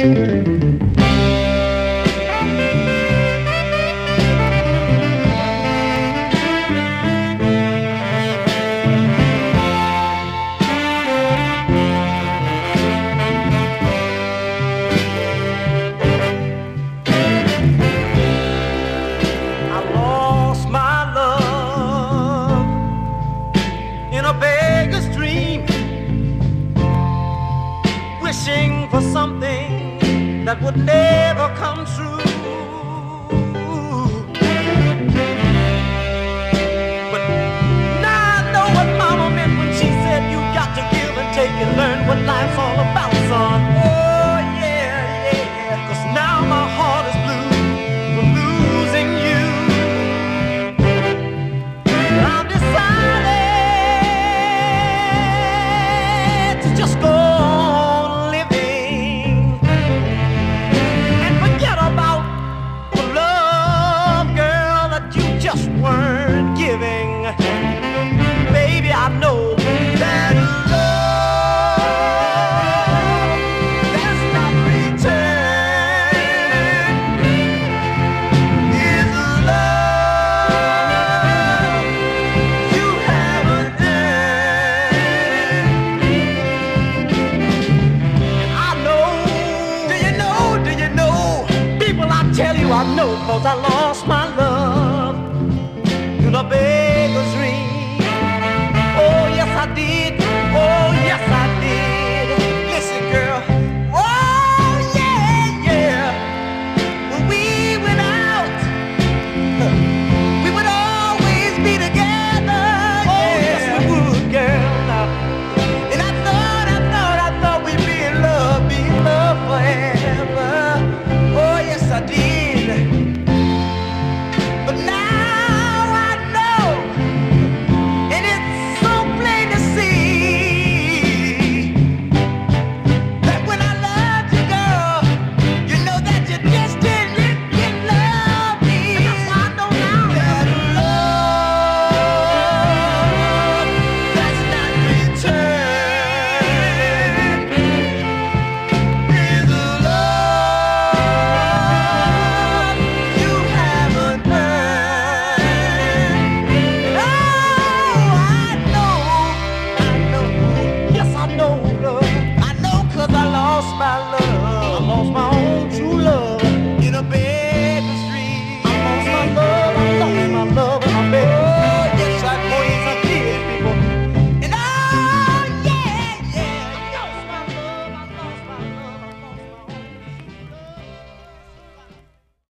I wishing for something that would never come true. But now I know what Mama meant when she said you got to give and take and learn what life's all about, son. Oh yeah, yeah. 'Cause now my heart is blue from losing you. I've decided to just go know, cause I lost my love to the bed.